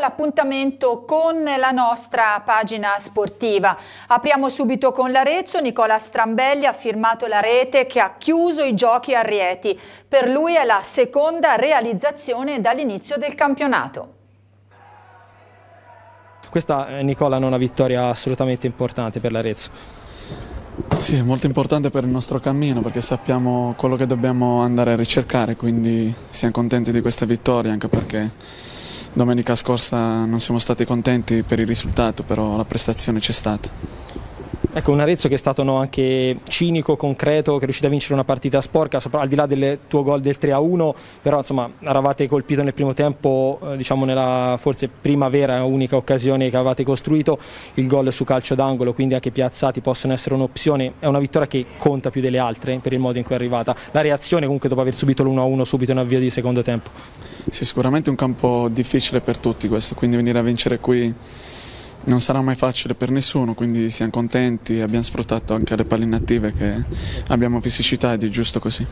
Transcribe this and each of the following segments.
benvenuti all'appuntamento con la nostra pagina sportiva. Apriamo subito con l'Arezzo. Nicola Strambelli ha firmato la rete che ha chiuso i giochi a Rieti. Per lui è la seconda realizzazione dall'inizio del campionato. Questa, eh, Nicola, è una vittoria assolutamente importante per l'Arezzo. Sì, è molto importante per il nostro cammino perché sappiamo quello che dobbiamo andare a ricercare, quindi siamo contenti di questa vittoria anche perché domenica scorsa non siamo stati contenti per il risultato, però la prestazione c'è stata. Ecco, un Arezzo che è stato no, anche cinico, concreto, che è riuscito a vincere una partita sporca, sopra, al di là del tuo gol del 3-1, però insomma eravate colpito nel primo tempo, eh, diciamo nella forse prima vera e unica occasione che avevate costruito, il gol su calcio d'angolo, quindi anche piazzati possono essere un'opzione, è una vittoria che conta più delle altre per il modo in cui è arrivata. La reazione comunque dopo aver subito l'1-1 subito in avvio di secondo tempo. Sì, sicuramente un campo difficile per tutti questo, quindi venire a vincere qui non sarà mai facile per nessuno, quindi siamo contenti, abbiamo sfruttato anche le palle inattive che abbiamo fisicità ed è giusto così.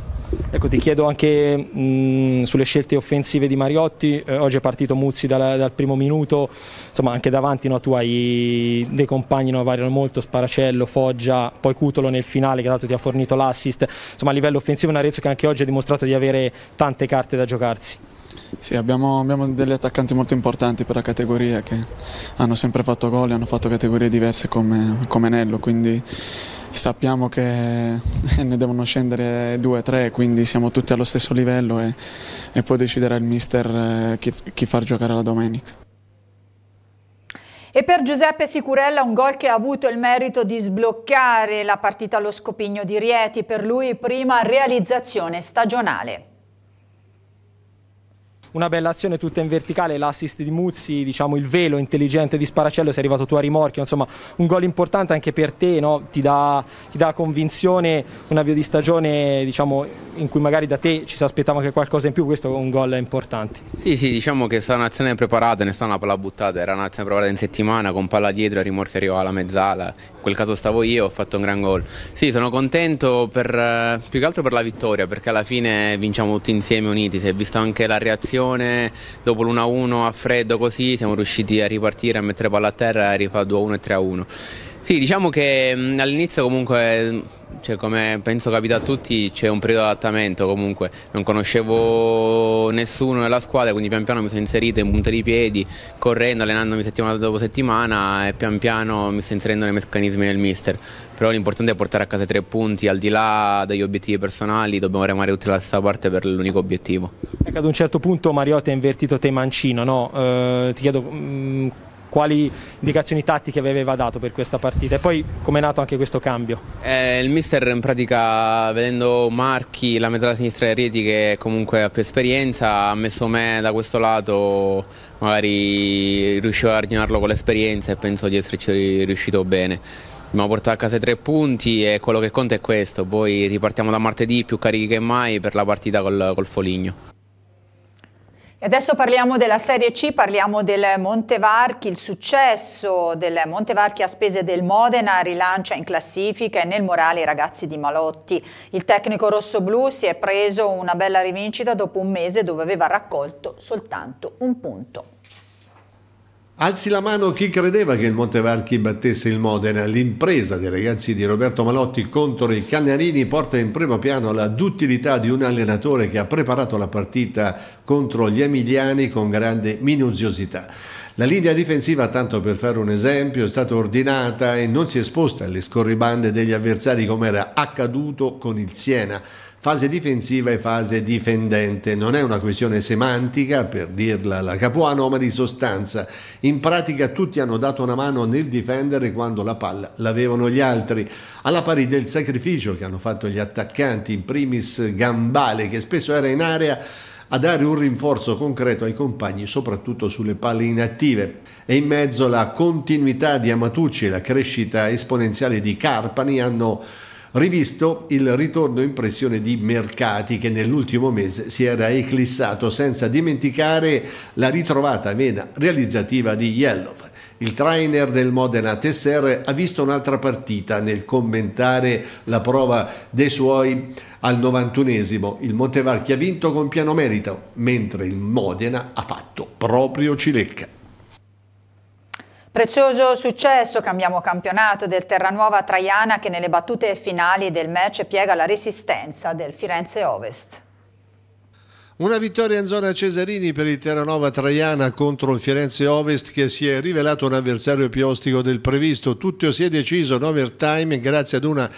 Ecco, ti chiedo anche mh, sulle scelte offensive di Mariotti, eh, oggi è partito Muzzi dal, dal primo minuto, insomma anche davanti no, tu hai dei compagni, no, variano molto, Sparacello, Foggia, poi Cutolo nel finale che dato ti ha fornito l'assist, insomma a livello offensivo un Arezzo che anche oggi ha dimostrato di avere tante carte da giocarsi. Sì, abbiamo, abbiamo, degli attaccanti molto importanti per la categoria che hanno sempre fatto gol e hanno fatto categorie diverse come, come Nello, quindi sappiamo che ne devono scendere due o tre, quindi siamo tutti allo stesso livello e, e poi deciderà il mister eh, chi, chi far giocare la domenica. E per Giuseppe Sicurella un gol che ha avuto il merito di sbloccare la partita allo Scopigno di Rieti, per lui prima realizzazione stagionale una bella azione tutta in verticale, l'assist di Muzzi, diciamo il velo intelligente di Sparacello, sei arrivato tu a rimorchio, insomma un gol importante anche per te, no? ti, dà, ti, dà, convinzione, un avvio di stagione diciamo, in cui magari da te ci si aspettava anche qualcosa in più, questo è un gol importante. Sì, sì, diciamo che è stata un'azione preparata, ne sta una palla buttata, era un'azione preparata in settimana, con palla dietro, a rimorchio arrivava alla mezzala, in quel caso stavo io, ho fatto un gran gol. Sì, sono contento per, eh, più che altro per la vittoria, perché alla fine vinciamo tutti insieme uniti, si è vista anche la reazione reazione dopo l'1-1 a freddo così siamo riusciti a ripartire, a mettere palla a terra e a rifare 2-1 e 3-1. Sì, diciamo che all'inizio comunque cioè, come penso capita a tutti, c'è un periodo di adattamento comunque, non conoscevo nessuno nella squadra, quindi pian piano mi sono inserito in punta di piedi, correndo, allenandomi settimana dopo settimana e pian piano mi sto inserendo nei meccanismi del mister. Però l'importante è portare a casa tre punti, al di là degli obiettivi personali, dobbiamo remare tutti dalla stessa parte per l'unico obiettivo. Ecco, ad un certo punto Mariotti ha invertito te mancino, no? eh, ti chiedo... Mh, mm, quali indicazioni tattiche vi aveva dato per questa partita e poi come è nato anche questo cambio? Eh, il mister in pratica vedendo Marchi, la mezzala sinistra dei Rieti che comunque ha più esperienza, ha messo me da questo lato, magari riuscivo a ragionarlo con l'esperienza e penso di esserci riuscito bene. Abbiamo portato a casa tre punti e quello che conta è questo, poi ripartiamo da martedì più carichi che mai per la partita col, col Foligno. E adesso parliamo della Serie C, parliamo del Montevarchi, il successo del Montevarchi a spese del Modena rilancia in classifica e nel morale i ragazzi di Malotti. Il tecnico rossoblu si è preso una bella rivincita dopo un mese dove aveva raccolto soltanto un punto. Alzi la mano chi credeva che il Montevarchi battesse il Modena. L'impresa dei ragazzi di Roberto Malotti contro i Canarini porta in primo piano la duttilità di un allenatore che ha preparato la partita contro gli emiliani con grande minuziosità. La linea difensiva, tanto per fare un esempio, è stata ordinata e non si è esposta alle scorribande degli avversari come era accaduto con il Siena fase difensiva e fase difendente. Non è una questione semantica, per dirla la Capuano, ma di sostanza. In pratica tutti hanno dato una mano nel difendere quando la palla l'avevano gli altri, alla pari del sacrificio che hanno fatto gli attaccanti, in primis Gambale, che spesso era in area a dare un rinforzo concreto ai compagni, soprattutto sulle palle inattive. E in mezzo la continuità di Amatucci e la crescita esponenziale di Carpani hanno rivisto il ritorno in pressione di mercati che nell'ultimo mese si era eclissato senza dimenticare la ritrovata vena realizzativa di Yellow. Il trainer del Modena Tesser ha visto un'altra partita nel commentare la prova dei suoi al 91esimo. Il Montevarchi ha vinto con piano merito, mentre il Modena ha fatto proprio Cilecca. Prezioso successo, cambiamo campionato del Terranuova Traiana che nelle battute finali del match piega la resistenza del Firenze Ovest. Una vittoria in zona Cesarini per il Terranova Traiana contro il Firenze Ovest che si è rivelato un avversario più ostico del previsto. Tutto si è deciso in overtime grazie ad una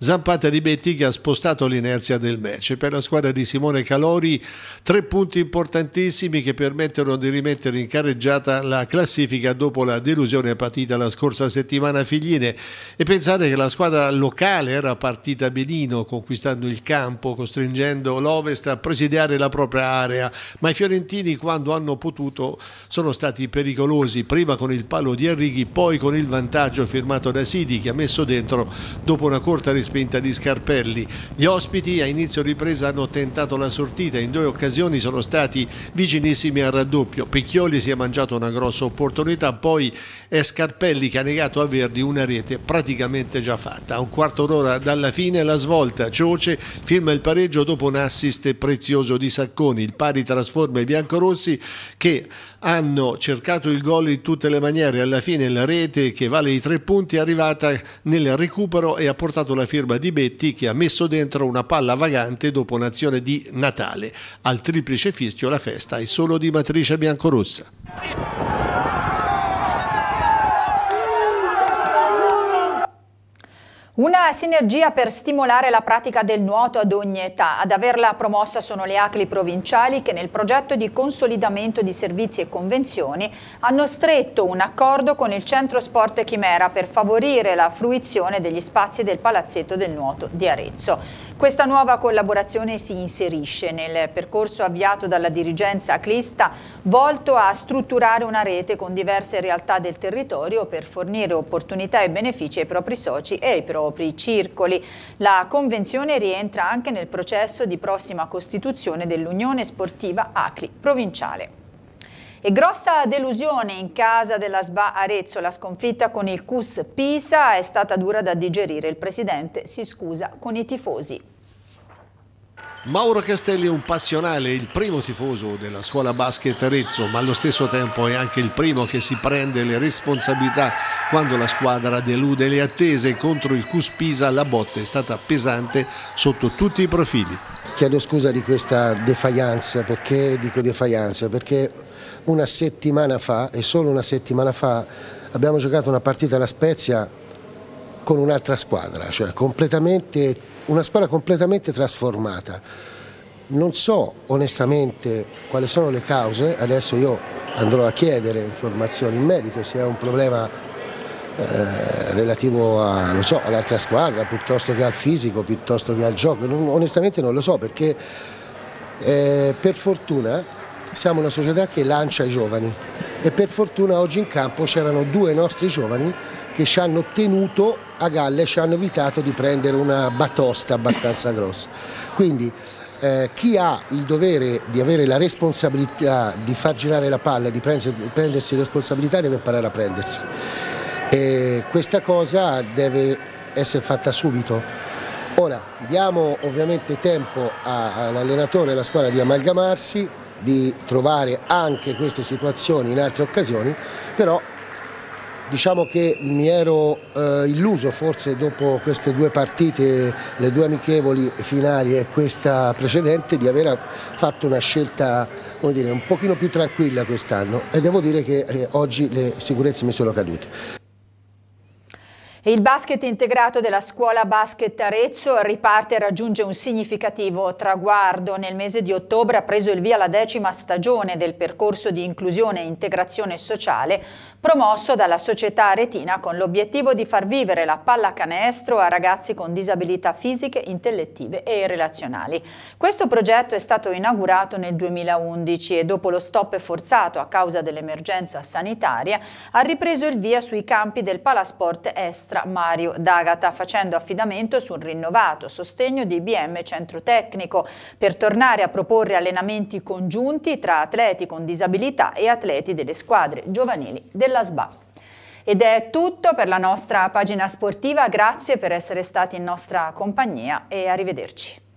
zampata di Betti che ha spostato l'inerzia del match. Per la squadra di Simone Calori tre punti importantissimi che permettono di rimettere in carreggiata la classifica dopo la delusione patita la scorsa settimana a Figline. E pensate che la squadra locale era partita benino conquistando il campo, costringendo l'Ovest a presidiare la propria area, ma i fiorentini quando hanno potuto sono stati pericolosi, prima con il palo di Arrighi, poi con il vantaggio firmato da Sidi che ha messo dentro dopo una corta risposta spinta di Scarpelli. Gli ospiti a inizio ripresa hanno tentato la sortita, in due occasioni sono stati vicinissimi al raddoppio. Picchioli si è mangiato una grossa opportunità, poi è Scarpelli che ha negato a Verdi una rete praticamente già fatta. A un quarto d'ora dalla fine la svolta, Cioce firma il pareggio dopo un assist prezioso di Sacconi, il pari trasforma i biancorossi che hanno cercato il gol in tutte le maniere, alla fine la rete che vale i tre punti è arrivata nel recupero e ha portato la firma di Betti che ha messo dentro una palla vagante dopo un'azione di Natale. Al triplice fischio la festa è solo di matrice biancorossa. Una sinergia per stimolare la pratica del nuoto ad ogni età. Ad averla promossa sono le ACLI provinciali che nel progetto di consolidamento di servizi e convenzioni hanno stretto un accordo con il Centro Sport Chimera per favorire la fruizione degli spazi del Palazzetto del Nuoto di Arezzo. Questa nuova collaborazione si inserisce nel percorso avviato dalla dirigenza aclista volto a strutturare una rete con diverse realtà del territorio per fornire opportunità e benefici ai propri soci e ai propri circoli. La convenzione rientra anche nel processo di prossima costituzione dell'Unione Sportiva Acli provinciale. E grossa delusione in casa della SBA Arezzo, la sconfitta con il CUS Pisa è stata dura da digerire. Il presidente si scusa con i tifosi. Mauro Castelli è un passionale, il primo tifoso della scuola basket Arezzo, ma allo stesso tempo è anche il primo che si prende le responsabilità quando la squadra delude le attese contro il CUS Pisa. La botta è stata pesante sotto tutti i profili. Chiedo scusa di questa defaianza, perché dico defaianza? Perché una settimana fa, e solo una settimana fa, abbiamo giocato una partita alla Spezia con un'altra squadra, cioè una squadra completamente trasformata. Non so onestamente quali sono le cause, adesso io andrò a chiedere informazioni in merito, se è un problema eh, relativo so, all'altra squadra piuttosto che al fisico, piuttosto che al gioco, non, onestamente non lo so perché eh, per fortuna siamo una società che lancia i giovani e per fortuna oggi in campo c'erano due nostri giovani che ci hanno tenuto a galle e ci hanno evitato di prendere una batosta abbastanza grossa. Quindi eh, chi ha il dovere di avere la responsabilità di far girare la palla, di prendersi responsabilità, deve imparare a prendersi. E questa cosa deve essere fatta subito. Ora diamo ovviamente tempo all'allenatore e alla squadra di amalgamarsi, di trovare anche queste situazioni in altre occasioni, però diciamo che mi ero eh, illuso forse dopo queste due partite, le due amichevoli finali e questa precedente, di aver fatto una scelta dire, un pochino più tranquilla quest'anno e devo dire che eh, oggi le sicurezze mi sono cadute. Il basket integrato della scuola basket Arezzo riparte e raggiunge un significativo traguardo. Nel mese di ottobre ha preso il via la decima stagione del percorso di inclusione e integrazione sociale promosso dalla società aretina con l'obiettivo di far vivere la pallacanestro a ragazzi con disabilità fisiche, intellettive e relazionali. Questo progetto è stato inaugurato nel 2011 e dopo lo stop forzato a causa dell'emergenza sanitaria ha ripreso il via sui campi del Palasport Estra Mario D'Agata facendo affidamento sul rinnovato sostegno di IBM Centro Tecnico per tornare a proporre allenamenti congiunti tra atleti con disabilità e atleti delle squadre giovanili del della SBA. Ed è tutto per la nostra pagina sportiva, grazie per essere stati in nostra compagnia e arrivederci.